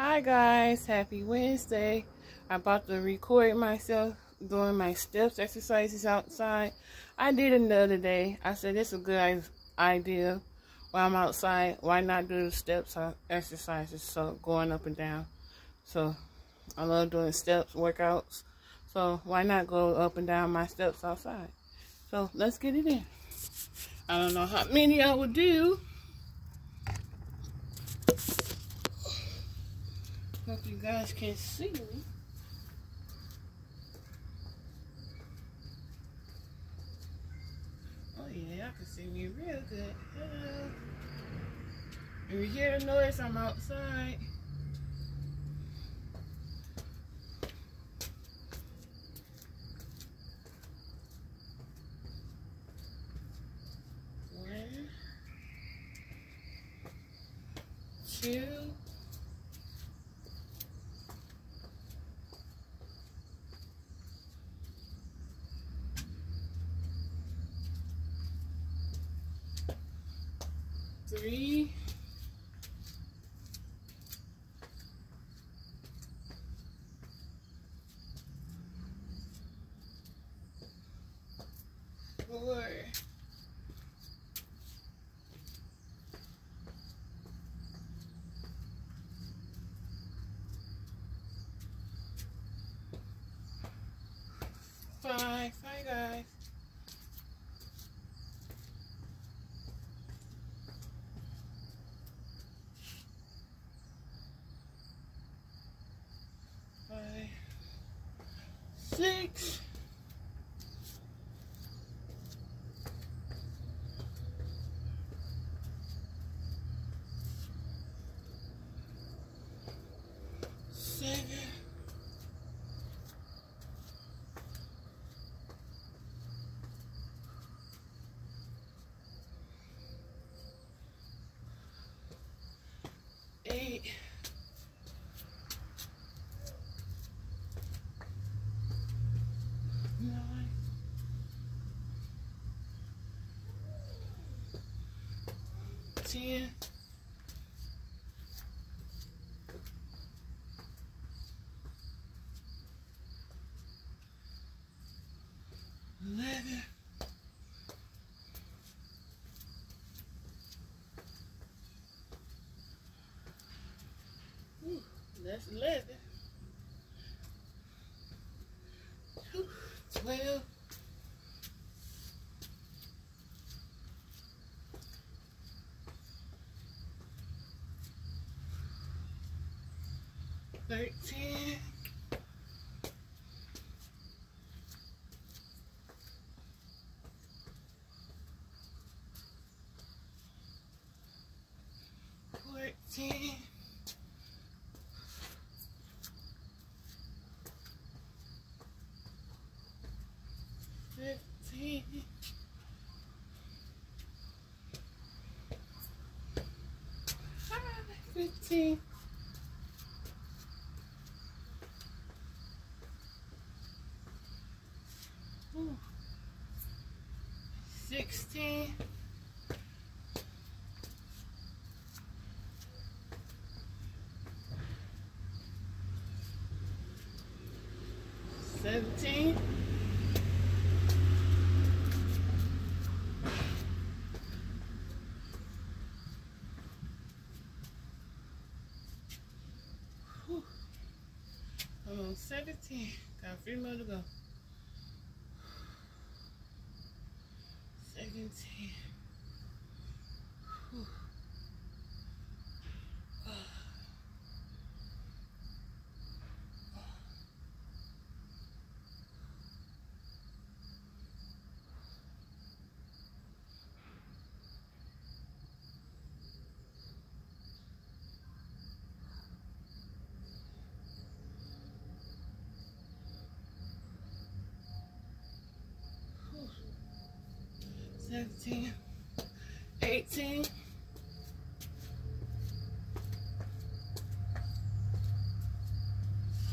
Hi guys, happy Wednesday. I'm about to record myself doing my steps exercises outside. I did it the other day. I said it's a good idea while I'm outside. Why not do the steps uh, exercises? So going up and down. So I love doing steps workouts. So why not go up and down my steps outside? So let's get it in. I don't know how many I will do. Hope you guys can see me. Oh yeah, I can see me real good. Hello. If you hear the noise, I'm outside. One, two, three, four, five. Hi guys. five, six, 10. Eleven. Ooh, that's eleven. Twelve. 13. Fourteen. Fifteen. 15. 60. Seventeen. Whew. I'm on seventeen. Got three more to go. 17. Whew. Seventeen, eighteen,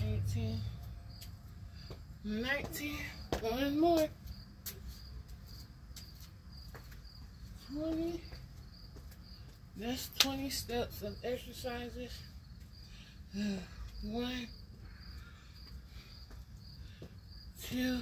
eighteen, nineteen. One more. Twenty. That's twenty steps of exercises. One, two,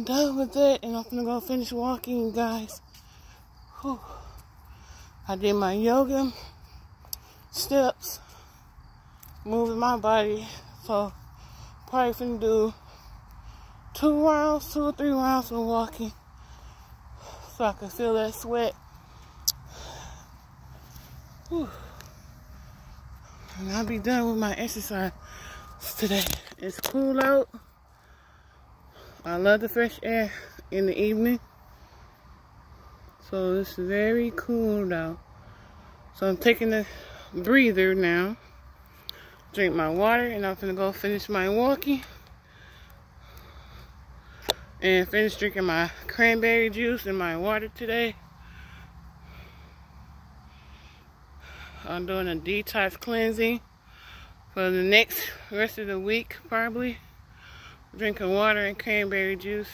I'm done with it and I'm gonna go finish walking guys. Whew. I did my yoga steps, moving my body. So probably finna do two rounds, two or three rounds of walking. So I can feel that sweat. Whew. And I'll be done with my exercise today. It's cool out. I love the fresh air in the evening. So it's very cool now. So I'm taking a breather now. Drink my water and I'm gonna go finish my walking. And finish drinking my cranberry juice and my water today. I'm doing a detox cleansing for the next rest of the week probably. Drinking water and cranberry juice.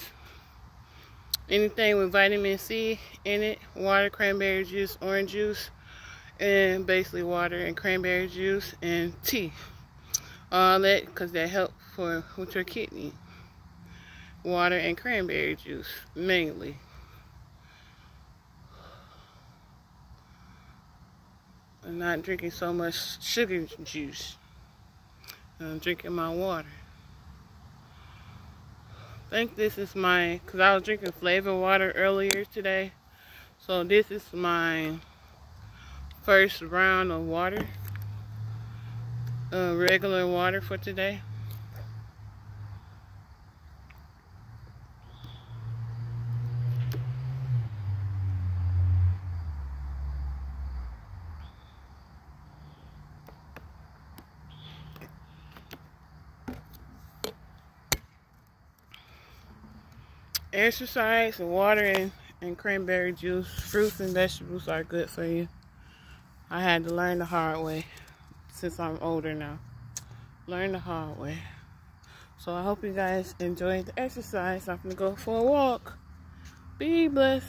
Anything with vitamin C in it. Water, cranberry juice, orange juice. And basically water and cranberry juice and tea. All that because that helps for with your kidney. Water and cranberry juice mainly. I'm not drinking so much sugar juice. I'm drinking my water. I think this is my, because I was drinking flavored water earlier today. So this is my first round of water. Uh, regular water for today. Exercise and water and, and cranberry juice, fruits and vegetables are good for you. I had to learn the hard way since I'm older now. Learn the hard way. So I hope you guys enjoyed the exercise. I'm going to go for a walk. Be blessed.